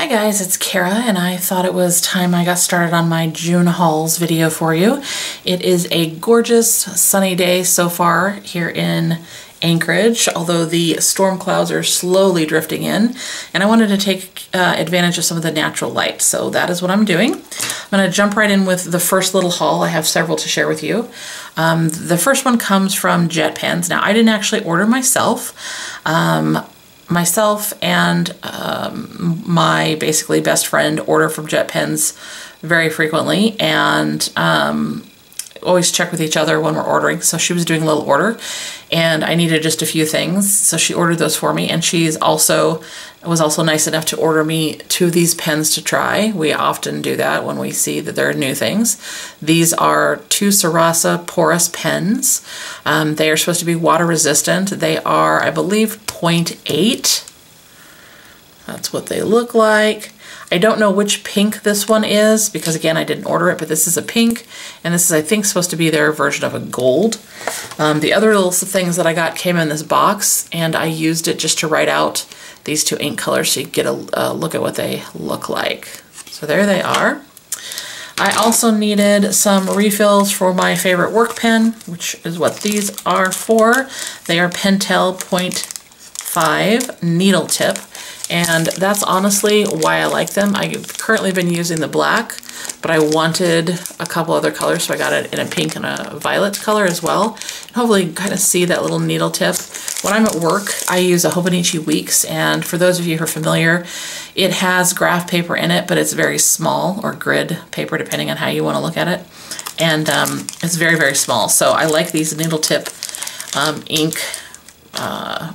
Hi guys, it's Kara and I thought it was time I got started on my June hauls video for you. It is a gorgeous sunny day so far here in Anchorage, although the storm clouds are slowly drifting in and I wanted to take uh, advantage of some of the natural light. So that is what I'm doing. I'm to jump right in with the first little haul. I have several to share with you. Um, the first one comes from Jet Pens. Now I didn't actually order myself. Um, myself and um, my basically best friend order from Jet Pens very frequently and um, always check with each other when we're ordering. So she was doing a little order and I needed just a few things. So she ordered those for me and she's also was also nice enough to order me two of these pens to try. We often do that when we see that there are new things. These are two Sarasa porous pens. Um, they are supposed to be water resistant. They are, I believe, 0.8. That's what they look like. I don't know which pink this one is because again I didn't order it but this is a pink and this is I think supposed to be their version of a gold. Um, the other little things that I got came in this box and I used it just to write out these two ink colors so you get a, a look at what they look like. So there they are. I also needed some refills for my favorite work pen, which is what these are for. They are Pentel 0.5 needle tip. And that's honestly why I like them. I've currently been using the black, but I wanted a couple other colors, so I got it in a pink and a violet color as well. And hopefully kind of see that little needle tip. When I'm at work, I use a Hobonichi Weeks, and for those of you who are familiar, it has graph paper in it, but it's very small, or grid paper, depending on how you want to look at it. And um, it's very, very small. So I like these needle tip um, ink uh,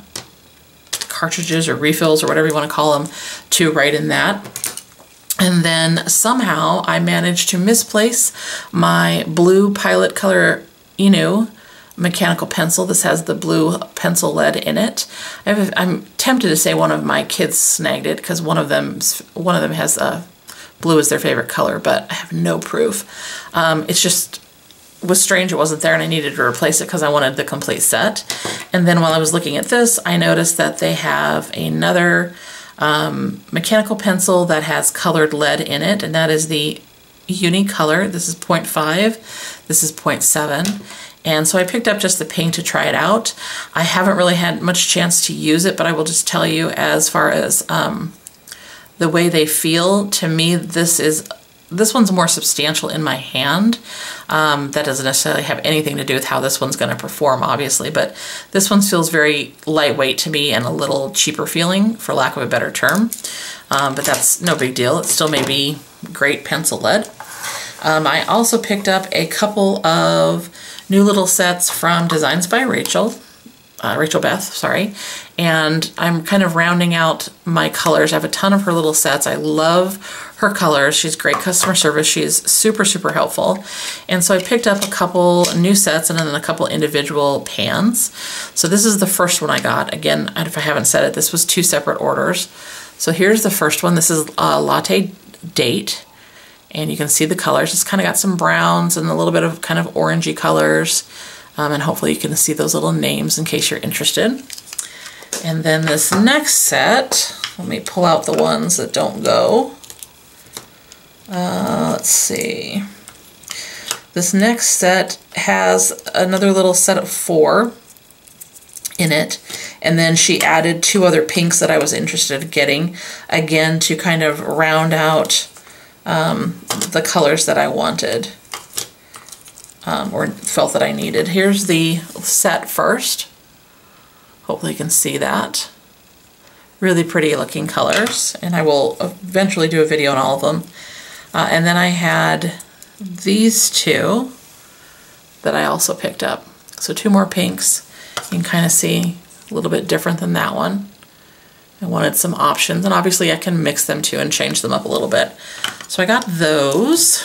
cartridges or refills or whatever you want to call them to write in that. And then somehow I managed to misplace my blue Pilot Color Eno mechanical pencil. This has the blue pencil lead in it. I am tempted to say one of my kids snagged it because one of them one of them has a blue as their favorite color, but I have no proof. Um, it's just was strange it wasn't there and I needed to replace it because I wanted the complete set. And then while I was looking at this, I noticed that they have another um, mechanical pencil that has colored lead in it, and that is the Unicolor. This is 0.5, this is 0.7. And so I picked up just the pink to try it out. I haven't really had much chance to use it, but I will just tell you as far as um, the way they feel, to me, this is this one's more substantial in my hand. Um, that doesn't necessarily have anything to do with how this one's going to perform, obviously, but this one feels very lightweight to me and a little cheaper feeling, for lack of a better term. Um, but that's no big deal. It still may be great pencil lead. Um, I also picked up a couple of new little sets from Designs by Rachel uh, Rachel Beth, sorry. And I'm kind of rounding out my colors. I have a ton of her little sets. I love her colors. She's great customer service. She's super, super helpful. And so I picked up a couple new sets and then a couple individual pans. So this is the first one I got. Again, if I haven't said it, this was two separate orders. So here's the first one. This is a latte date. And you can see the colors. It's kind of got some browns and a little bit of kind of orangey colors. Um, and hopefully you can see those little names in case you're interested. And then this next set, let me pull out the ones that don't go. Uh, let's see. This next set has another little set of four in it. And then she added two other pinks that I was interested in getting, again, to kind of round out um, the colors that I wanted um, or felt that I needed. Here's the set first. Hopefully you can see that. Really pretty looking colors, and I will eventually do a video on all of them. Uh, and then I had these two that I also picked up. So two more pinks. You can kind of see a little bit different than that one. I wanted some options, and obviously I can mix them too and change them up a little bit. So I got those.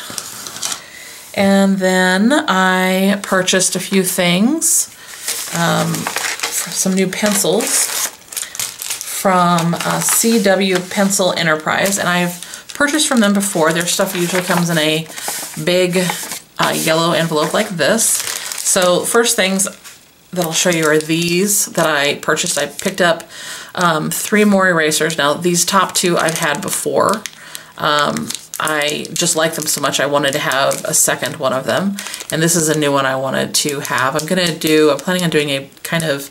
And then I purchased a few things, um, some new pencils from uh, CW Pencil Enterprise, and I've purchased from them before. Their stuff usually comes in a big uh, yellow envelope like this. So first things that I'll show you are these that I purchased. I picked up um, three more erasers. Now these top two I've had before. Um, I just like them so much I wanted to have a second one of them. And this is a new one I wanted to have. I'm gonna do, I'm planning on doing a kind of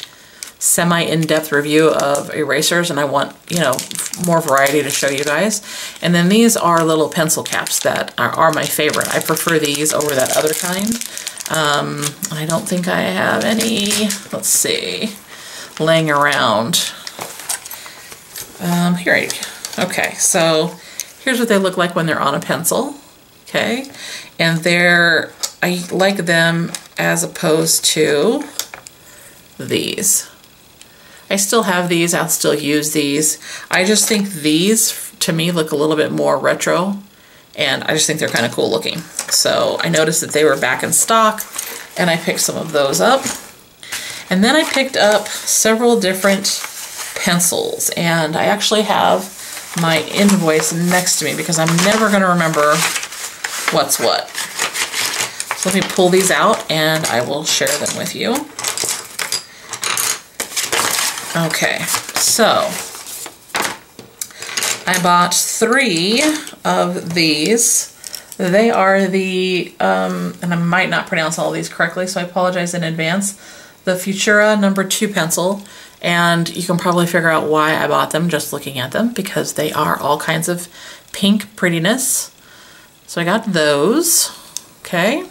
semi in-depth review of erasers and I want, you know, more variety to show you guys. And then these are little pencil caps that are, are my favorite. I prefer these over that other kind. Um, I don't think I have any, let's see, laying around. Um, here I Okay, so here's what they look like when they're on a pencil. Okay, and they're, I like them as opposed to these. I still have these, I'll still use these. I just think these, to me, look a little bit more retro, and I just think they're kind of cool looking. So I noticed that they were back in stock, and I picked some of those up. And then I picked up several different pencils, and I actually have my invoice next to me because I'm never going to remember what's what. So let me pull these out and I will share them with you. Okay, so I bought three of these. They are the, um, and I might not pronounce all these correctly, so I apologize in advance, the Futura number two pencil. And you can probably figure out why I bought them just looking at them because they are all kinds of pink prettiness. So I got those, okay.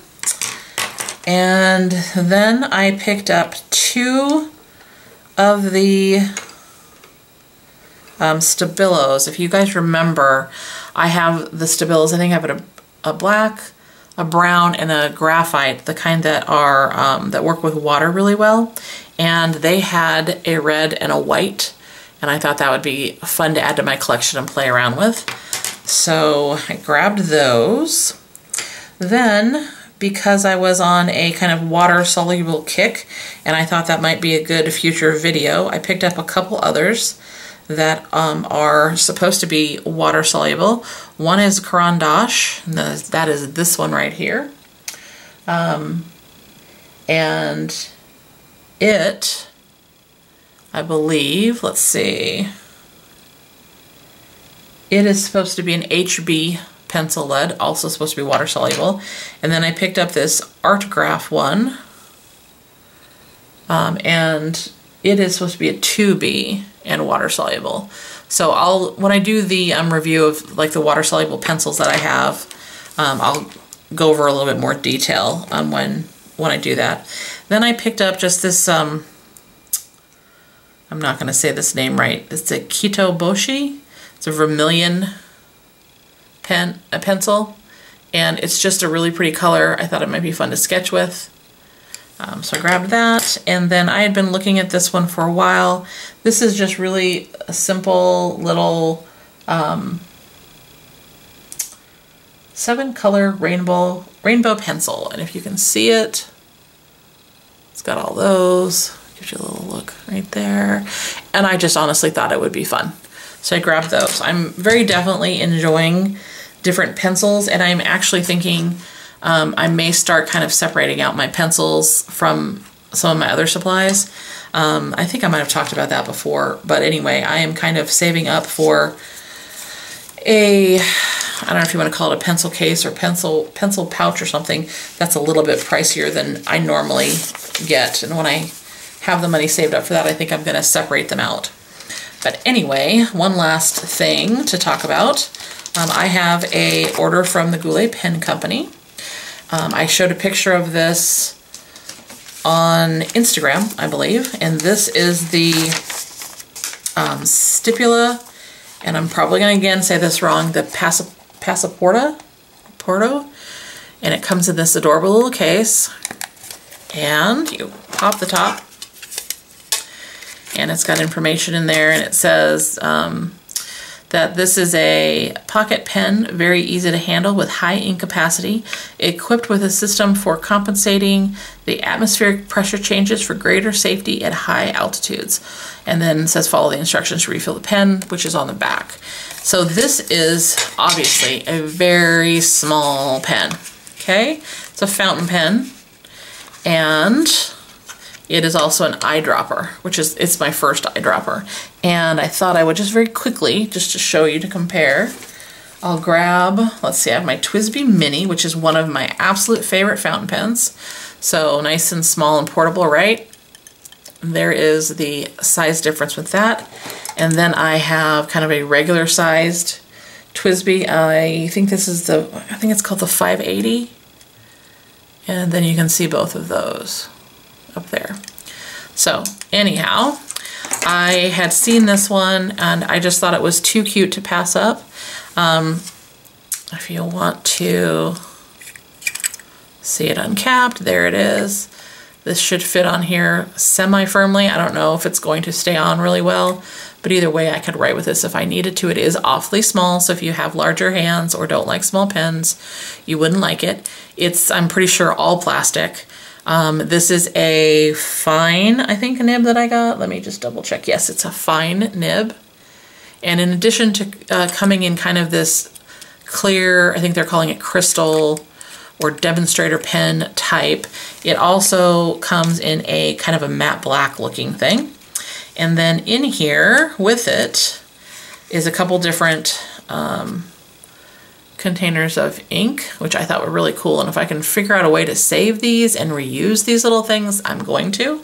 And then I picked up two of the um, Stabilos. If you guys remember, I have the Stabilos. I think I have a, a black, a brown, and a graphite, the kind that are um, that work with water really well. And they had a red and a white, and I thought that would be fun to add to my collection and play around with. So I grabbed those. Then because I was on a kind of water soluble kick and I thought that might be a good future video. I picked up a couple others that um, are supposed to be water soluble. One is Caran d'Ache, that is this one right here. Um, and it, I believe, let's see, it is supposed to be an HB pencil lead, also supposed to be water soluble. And then I picked up this ArtGraf one, um, and it is supposed to be a 2B and water soluble. So I'll when I do the um, review of like the water soluble pencils that I have, um, I'll go over a little bit more detail on when when I do that. Then I picked up just this. Um, I'm not going to say this name right. It's a Kito Boshi. It's a vermilion pen, a pencil, and it's just a really pretty color. I thought it might be fun to sketch with. Um, so I grabbed that, and then I had been looking at this one for a while. This is just really a simple little um, seven color rainbow rainbow pencil, and if you can see it, it's got all those. Gives you a little look right there, and I just honestly thought it would be fun. So I grabbed those. I'm very definitely enjoying different pencils and I'm actually thinking um, I may start kind of separating out my pencils from some of my other supplies. Um, I think I might have talked about that before, but anyway, I am kind of saving up for a, I don't know if you want to call it a pencil case or pencil pencil pouch or something that's a little bit pricier than I normally get. And when I have the money saved up for that, I think I'm going to separate them out. But anyway, one last thing to talk about. Um, I have a order from the Goulet Pen Company. Um, I showed a picture of this on Instagram, I believe, and this is the um, Stipula, and I'm probably going to again say this wrong, the Passaporta, Porto, and it comes in this adorable little case, and you pop the top, and it's got information in there, and it says um, that this is a pocket pen, very easy to handle with high ink capacity, equipped with a system for compensating the atmospheric pressure changes for greater safety at high altitudes. And then says follow the instructions to refill the pen, which is on the back. So this is obviously a very small pen, okay? It's a fountain pen, and it is also an eyedropper, which is, it's my first eyedropper. And I thought I would just very quickly, just to show you to compare, I'll grab, let's see, I have my TWSBI Mini, which is one of my absolute favorite fountain pens. So nice and small and portable, right? There is the size difference with that. And then I have kind of a regular sized TWSBI. I think this is the, I think it's called the 580. And then you can see both of those up there. So anyhow, I had seen this one and I just thought it was too cute to pass up. Um, if you want to see it uncapped, there it is. This should fit on here semi-firmly. I don't know if it's going to stay on really well, but either way I could write with this if I needed to. It is awfully small, so if you have larger hands or don't like small pens, you wouldn't like it. It's, I'm pretty sure, all plastic. Um, this is a fine, I think, nib that I got. Let me just double check. Yes, it's a fine nib. And in addition to uh, coming in kind of this clear, I think they're calling it crystal or demonstrator pen type, it also comes in a kind of a matte black looking thing. And then in here with it is a couple different um, containers of ink, which I thought were really cool. And if I can figure out a way to save these and reuse these little things, I'm going to.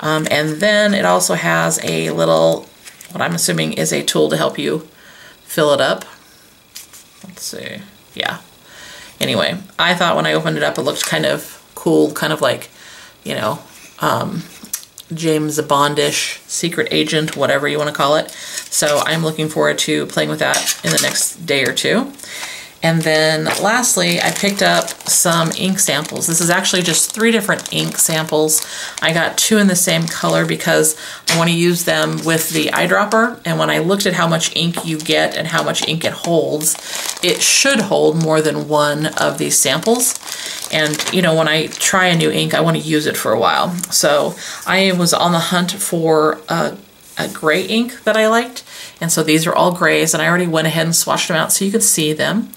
Um, and then it also has a little what I'm assuming is a tool to help you fill it up. Let's see. Yeah. Anyway, I thought when I opened it up, it looked kind of cool, kind of like, you know, um, James Bondish, secret agent, whatever you want to call it. So I'm looking forward to playing with that in the next day or two. And then lastly, I picked up some ink samples. This is actually just three different ink samples. I got two in the same color because I want to use them with the eyedropper. And when I looked at how much ink you get and how much ink it holds, it should hold more than one of these samples. And, you know, when I try a new ink, I want to use it for a while. So I was on the hunt for a, a gray ink that I liked. And so these are all grays and I already went ahead and swatched them out so you could see them.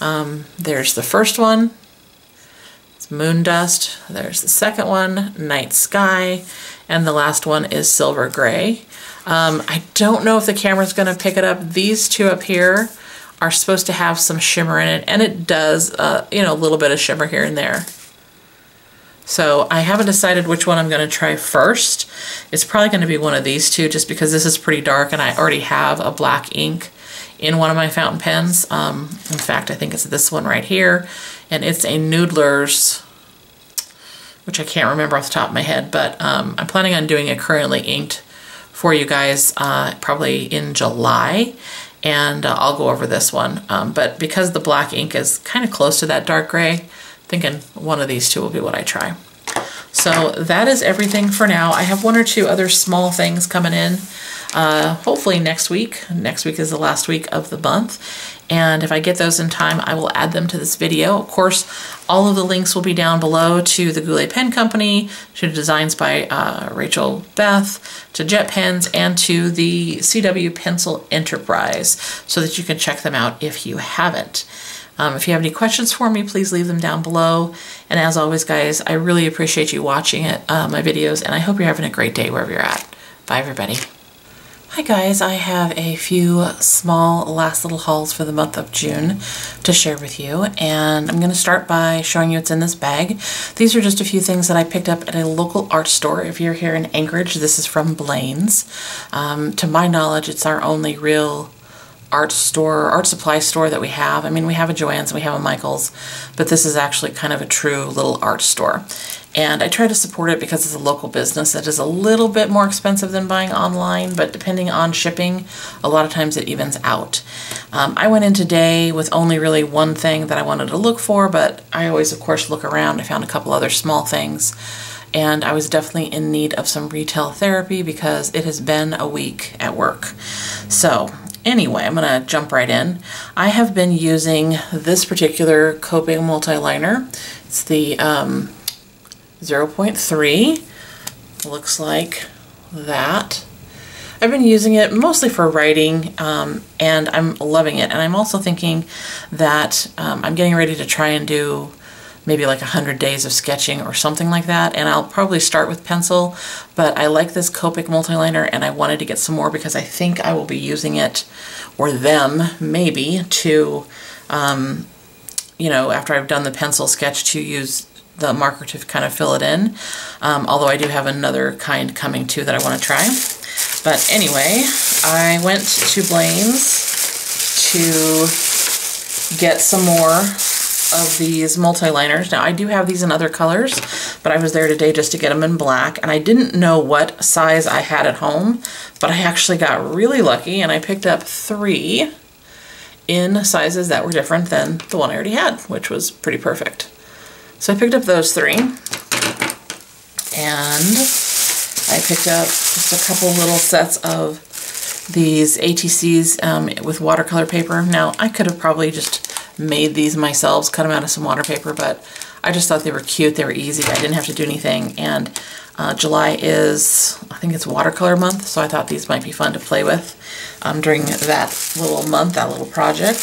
Um, there's the first one, it's Moon Dust. There's the second one, Night Sky. And the last one is Silver Gray. Um, I don't know if the camera's gonna pick it up. These two up here are supposed to have some shimmer in it and it does, uh, you know, a little bit of shimmer here and there. So I haven't decided which one I'm going to try first. It's probably going to be one of these two just because this is pretty dark and I already have a black ink in one of my fountain pens. Um, in fact, I think it's this one right here. And it's a Noodler's, which I can't remember off the top of my head, but um, I'm planning on doing it currently inked for you guys uh, probably in July. And uh, I'll go over this one. Um, but because the black ink is kind of close to that dark gray, thinking one of these two will be what I try. So that is everything for now. I have one or two other small things coming in. Uh, hopefully next week. Next week is the last week of the month. And if I get those in time, I will add them to this video. Of course, all of the links will be down below to the Goulet Pen Company, to designs by uh, Rachel Beth, to Jet Pens, and to the CW Pencil Enterprise, so that you can check them out if you haven't. Um, if you have any questions for me, please leave them down below. And as always, guys, I really appreciate you watching it, uh, my videos, and I hope you're having a great day wherever you're at. Bye, everybody. Hi guys, I have a few small last little hauls for the month of June to share with you and I'm going to start by showing you what's in this bag. These are just a few things that I picked up at a local art store. If you're here in Anchorage, this is from Blaine's. Um, to my knowledge, it's our only real art store, art supply store that we have. I mean, we have a Joann's, we have a Michael's, but this is actually kind of a true little art store. And I try to support it because it's a local business. that is a little bit more expensive than buying online, but depending on shipping, a lot of times it evens out. Um, I went in today with only really one thing that I wanted to look for, but I always, of course, look around. I found a couple other small things and I was definitely in need of some retail therapy because it has been a week at work. So Anyway, I'm going to jump right in. I have been using this particular Copic multi-liner. It's the um, 0.3. Looks like that. I've been using it mostly for writing um, and I'm loving it. And I'm also thinking that um, I'm getting ready to try and do maybe like 100 days of sketching or something like that. And I'll probably start with pencil, but I like this Copic multiliner and I wanted to get some more because I think I will be using it, or them, maybe, to, um, you know, after I've done the pencil sketch to use the marker to kind of fill it in. Um, although I do have another kind coming too that I want to try. But anyway, I went to Blaine's to get some more of these multi-liners. Now I do have these in other colors, but I was there today just to get them in black and I didn't know what size I had at home, but I actually got really lucky and I picked up three in sizes that were different than the one I already had, which was pretty perfect. So I picked up those three and I picked up just a couple little sets of these ATCs um, with watercolor paper. Now I could have probably just made these myself, cut them out of some water paper, but I just thought they were cute, they were easy, I didn't have to do anything, and uh, July is, I think it's watercolor month, so I thought these might be fun to play with um, during that little month, that little project.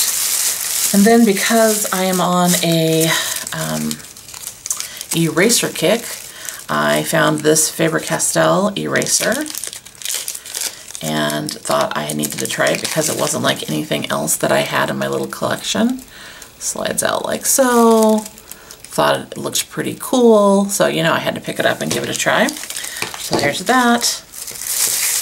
And then because I am on a um, eraser kick, I found this Faber-Castell eraser and thought I needed to try it because it wasn't like anything else that I had in my little collection. Slides out like so. Thought it looked pretty cool, so you know I had to pick it up and give it a try. So there's that.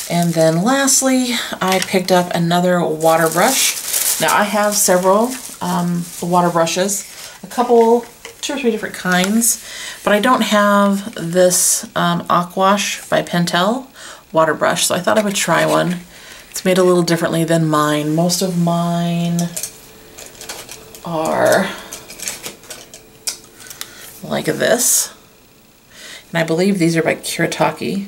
And then lastly, I picked up another water brush. Now I have several um, water brushes, a couple, two or three different kinds, but I don't have this um, Aquash by Pentel water brush, so I thought I would try one. It's made a little differently than mine. Most of mine are like this. And I believe these are by Kuretake,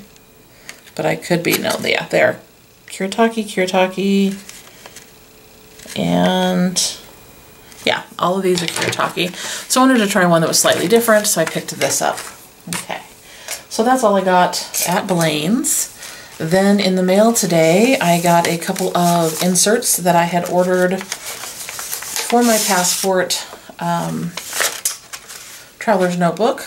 but I could be, no, yeah, they're Kuretake, Kuretake, and yeah, all of these are Kuretake. So I wanted to try one that was slightly different, so I picked this up. Okay, so that's all I got at Blaine's. Then in the mail today, I got a couple of inserts that I had ordered for my passport um, traveler's notebook.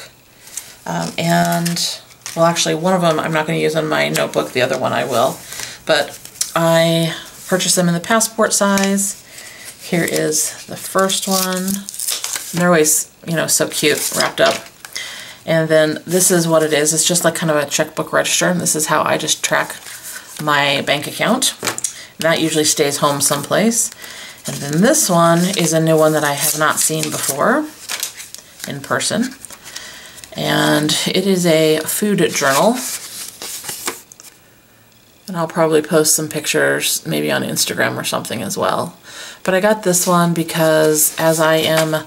Um, and, well, actually, one of them I'm not going to use on my notebook. The other one I will. But I purchased them in the passport size. Here is the first one. And they're always, you know, so cute, wrapped up. And then this is what it is. It's just like kind of a checkbook register. And this is how I just track my bank account. That usually stays home someplace. And then this one is a new one that I have not seen before in person. And it is a food journal. And I'll probably post some pictures maybe on Instagram or something as well. But I got this one because as I am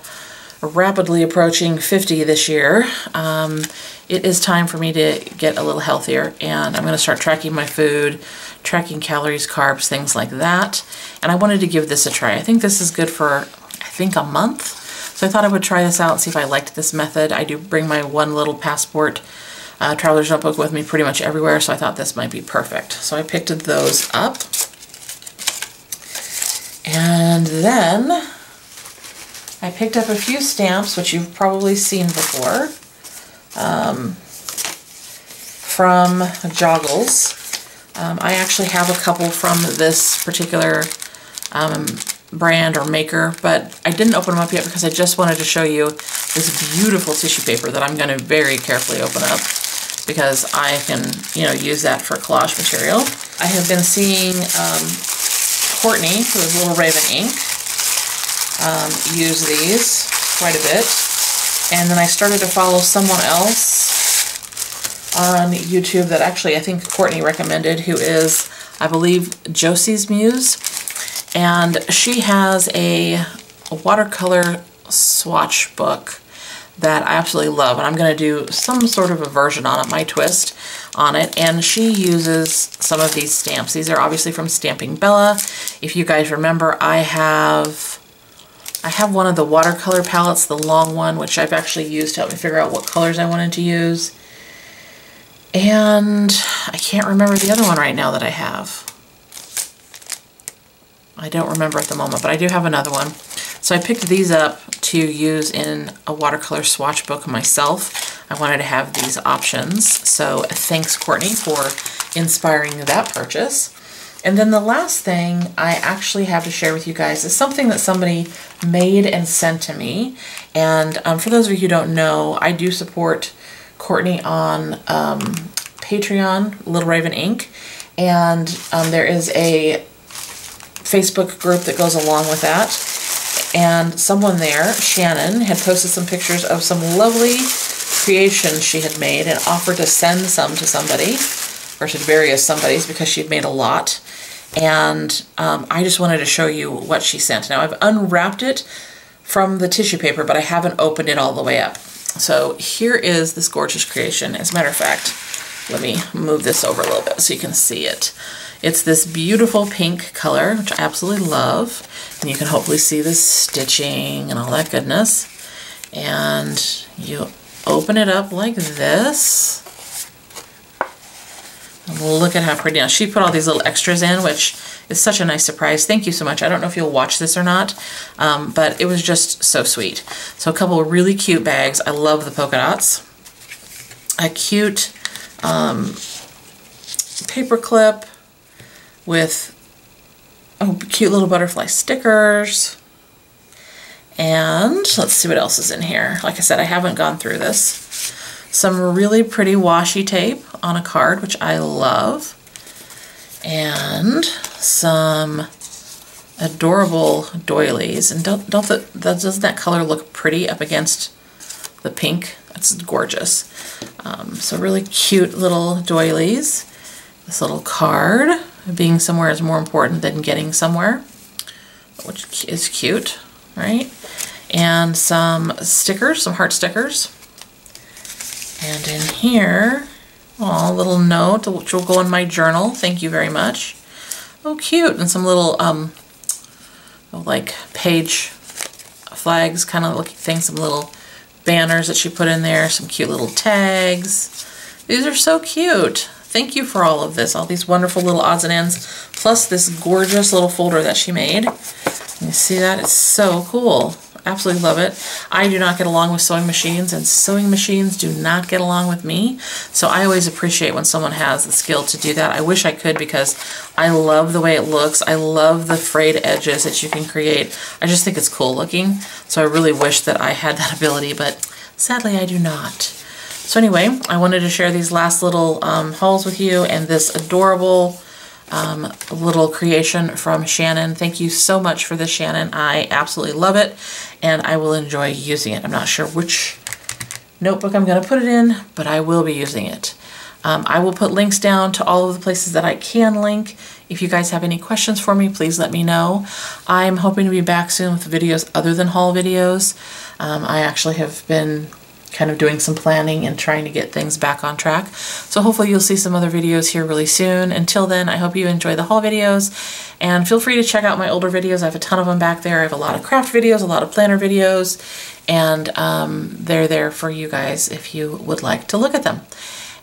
rapidly approaching 50 this year, um, it is time for me to get a little healthier and I'm going to start tracking my food, tracking calories, carbs, things like that. And I wanted to give this a try. I think this is good for, I think, a month. So I thought I would try this out and see if I liked this method. I do bring my one little passport uh, traveler's notebook with me pretty much everywhere, so I thought this might be perfect. So I picked those up. And then I picked up a few stamps, which you've probably seen before um, from Joggles. Um, I actually have a couple from this particular um, brand or maker, but I didn't open them up yet because I just wanted to show you this beautiful tissue paper that I'm going to very carefully open up because I can, you know, use that for collage material. I have been seeing um, Courtney, who is Little Raven Ink, um, use these quite a bit. And then I started to follow someone else on YouTube that actually I think Courtney recommended, who is, I believe, Josie's Muse. And she has a, a watercolor swatch book that I absolutely love. And I'm going to do some sort of a version on it, my twist on it. And she uses some of these stamps. These are obviously from Stamping Bella. If you guys remember, I have I have one of the watercolor palettes, the long one, which I've actually used to help me figure out what colors I wanted to use. And I can't remember the other one right now that I have. I don't remember at the moment, but I do have another one. So I picked these up to use in a watercolor swatch book myself. I wanted to have these options. So thanks Courtney for inspiring that purchase. And then the last thing I actually have to share with you guys is something that somebody made and sent to me. And um, for those of you who don't know, I do support Courtney on um, Patreon, Little Raven Ink. And um, there is a Facebook group that goes along with that. And someone there, Shannon, had posted some pictures of some lovely creations she had made and offered to send some to somebody, or to various somebodies because she'd made a lot. And um, I just wanted to show you what she sent. Now I've unwrapped it from the tissue paper, but I haven't opened it all the way up. So here is this gorgeous creation. As a matter of fact, let me move this over a little bit so you can see it. It's this beautiful pink color, which I absolutely love. And you can hopefully see the stitching and all that goodness. And you open it up like this. Look at how pretty. Now, she put all these little extras in, which is such a nice surprise. Thank you so much. I don't know if you'll watch this or not, um, but it was just so sweet. So a couple really cute bags. I love the polka dots. A cute um, paper clip with oh, cute little butterfly stickers. And let's see what else is in here. Like I said, I haven't gone through this. Some really pretty washi tape on a card, which I love. And some adorable doilies. And don't, don't the, doesn't that color look pretty up against the pink? That's gorgeous. Um, so really cute little doilies. This little card, being somewhere is more important than getting somewhere, which is cute, right? And some stickers, some heart stickers. And in here, a little note, which will go in my journal. Thank you very much. Oh, cute. And some little, um, like, page flags kind of looking things, some little banners that she put in there, some cute little tags. These are so cute. Thank you for all of this, all these wonderful little odds and ends, plus this gorgeous little folder that she made. You see that? It's so cool absolutely love it. I do not get along with sewing machines and sewing machines do not get along with me. So I always appreciate when someone has the skill to do that. I wish I could because I love the way it looks. I love the frayed edges that you can create. I just think it's cool looking. So I really wish that I had that ability, but sadly I do not. So anyway, I wanted to share these last little um, hauls with you and this adorable um, little creation from Shannon. Thank you so much for this, Shannon. I absolutely love it, and I will enjoy using it. I'm not sure which notebook I'm going to put it in, but I will be using it. Um, I will put links down to all of the places that I can link. If you guys have any questions for me, please let me know. I'm hoping to be back soon with videos other than haul videos. Um, I actually have been kind of doing some planning and trying to get things back on track. So hopefully you'll see some other videos here really soon. Until then, I hope you enjoy the haul videos and feel free to check out my older videos. I have a ton of them back there. I have a lot of craft videos, a lot of planner videos, and um, they're there for you guys if you would like to look at them.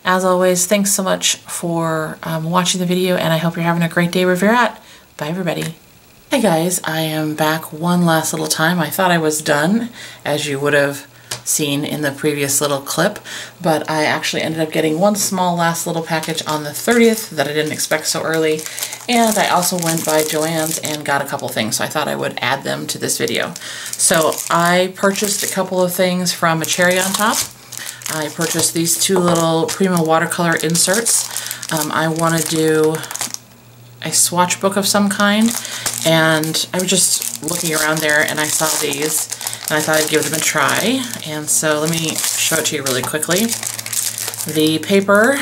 As always, thanks so much for um, watching the video and I hope you're having a great day wherever you're at. Bye everybody. Hey guys, I am back one last little time. I thought I was done, as you would have seen in the previous little clip, but I actually ended up getting one small last little package on the 30th that I didn't expect so early, and I also went by Joann's and got a couple things, so I thought I would add them to this video. So I purchased a couple of things from a Cherry on Top. I purchased these two little Prima watercolor inserts. Um, I want to do a swatch book of some kind, and I was just looking around there and I saw these, I thought I'd give them a try. And so let me show it to you really quickly. The paper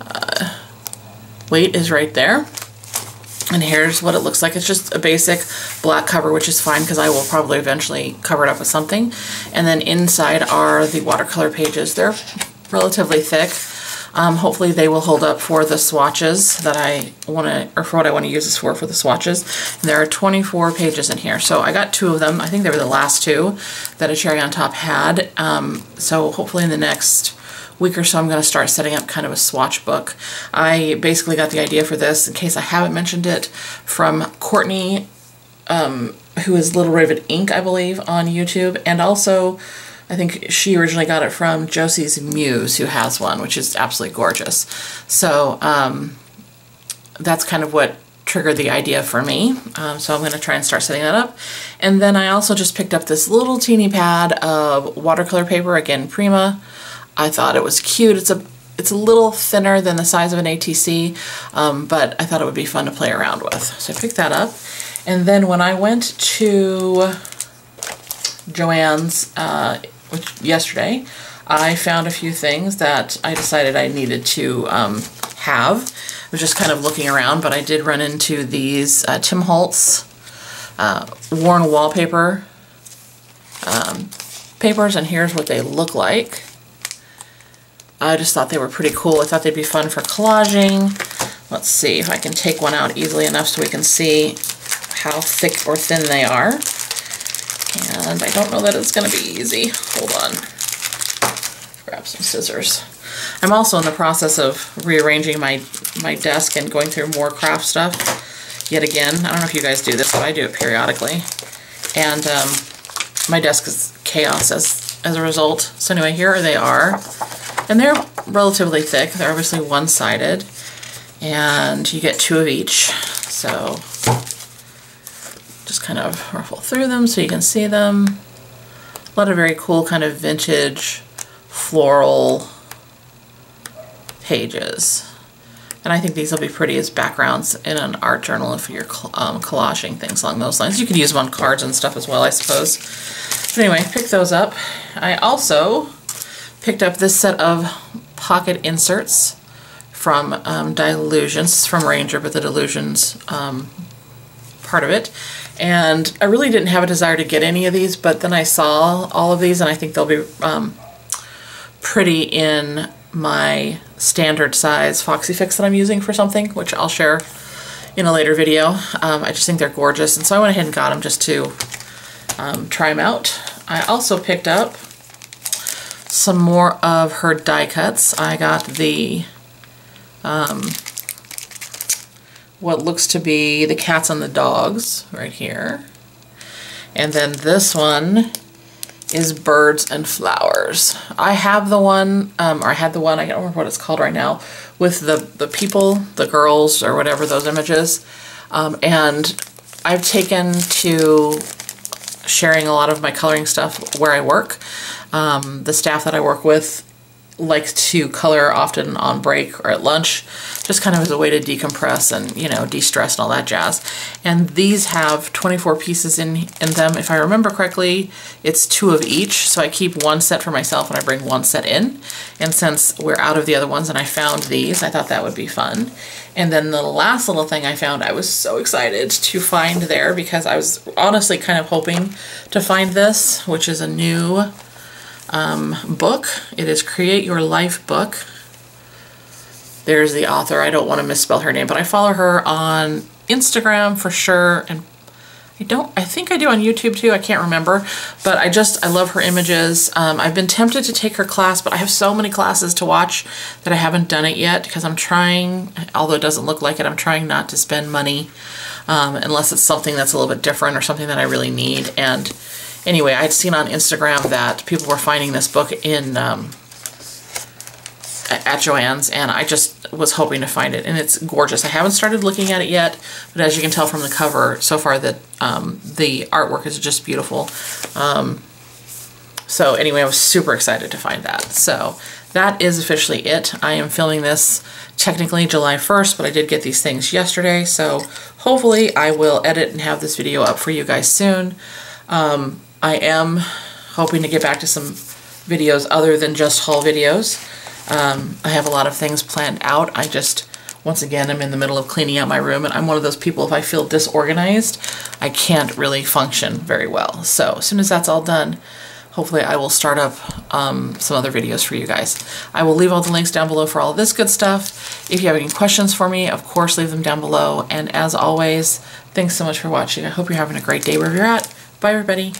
uh, weight is right there. And here's what it looks like. It's just a basic black cover, which is fine because I will probably eventually cover it up with something. And then inside are the watercolor pages. They're relatively thick. Um, hopefully they will hold up for the swatches that I want to, or for what I want to use this for, for the swatches. And there are 24 pages in here. So I got two of them. I think they were the last two that a cherry on top had. Um, so hopefully in the next week or so I'm going to start setting up kind of a swatch book. I basically got the idea for this, in case I haven't mentioned it, from Courtney um, who is Little Raven Ink, I believe, on YouTube. And also, I think she originally got it from Josie's Muse, who has one, which is absolutely gorgeous. So um, that's kind of what triggered the idea for me. Um, so I'm going to try and start setting that up. And then I also just picked up this little teeny pad of watercolor paper, again Prima. I thought it was cute. It's a it's a little thinner than the size of an ATC, um, but I thought it would be fun to play around with. So I picked that up. And then when I went to Joann's uh, which, yesterday, I found a few things that I decided I needed to um, have. I was just kind of looking around, but I did run into these uh, Tim Holtz uh, worn wallpaper um, papers, and here's what they look like. I just thought they were pretty cool. I thought they'd be fun for collaging. Let's see if I can take one out easily enough so we can see how thick or thin they are. And I don't know that it's going to be easy. Hold on. Grab some scissors. I'm also in the process of rearranging my, my desk and going through more craft stuff yet again. I don't know if you guys do this, but I do it periodically. And um, my desk is chaos as, as a result. So anyway, here they are. And they're relatively thick. They're obviously one-sided. And you get two of each. So just kind of ruffle through them so you can see them. A lot of very cool kind of vintage floral pages. And I think these will be pretty as backgrounds in an art journal if you're um, collaging things along those lines. You could use them on cards and stuff as well, I suppose. But anyway, pick those up. I also picked up this set of pocket inserts from um, Dylusions. from Ranger, but the Dylusions um, part of it. And I really didn't have a desire to get any of these, but then I saw all of these and I think they'll be um, pretty in my standard size Foxy Fix that I'm using for something, which I'll share in a later video. Um, I just think they're gorgeous, and so I went ahead and got them just to um, try them out. I also picked up some more of her die cuts. I got the, um, what looks to be the cats and the dogs right here. And then this one is birds and flowers. I have the one, um, or I had the one, I don't remember what it's called right now, with the, the people, the girls, or whatever those images. Um, and I've taken to sharing a lot of my coloring stuff where I work. Um, the staff that I work with likes to color often on break or at lunch, just kind of as a way to decompress and, you know, de-stress and all that jazz. And these have 24 pieces in, in them. If I remember correctly, it's two of each. So I keep one set for myself and I bring one set in. And since we're out of the other ones and I found these, I thought that would be fun. And then the last little thing I found, I was so excited to find there because I was honestly kind of hoping to find this, which is a new um, book. It is Create Your Life book. There's the author. I don't want to misspell her name, but I follow her on Instagram for sure. And I don't, I think I do on YouTube too. I can't remember, but I just, I love her images. Um, I've been tempted to take her class, but I have so many classes to watch that I haven't done it yet because I'm trying, although it doesn't look like it, I'm trying not to spend money um, unless it's something that's a little bit different or something that I really need. And anyway, I'd seen on Instagram that people were finding this book in um, at Joann's, and I just was hoping to find it, and it's gorgeous. I haven't started looking at it yet, but as you can tell from the cover so far, that um, the artwork is just beautiful. Um, so anyway, I was super excited to find that. So that is officially it. I am filming this technically July 1st, but I did get these things yesterday, so hopefully I will edit and have this video up for you guys soon. Um, I am hoping to get back to some videos other than just haul videos. Um, I have a lot of things planned out. I just, once again, I'm in the middle of cleaning out my room and I'm one of those people, if I feel disorganized, I can't really function very well. So as soon as that's all done, hopefully I will start up um, some other videos for you guys. I will leave all the links down below for all this good stuff. If you have any questions for me, of course, leave them down below. And as always, thanks so much for watching. I hope you're having a great day wherever you're at. Bye, everybody.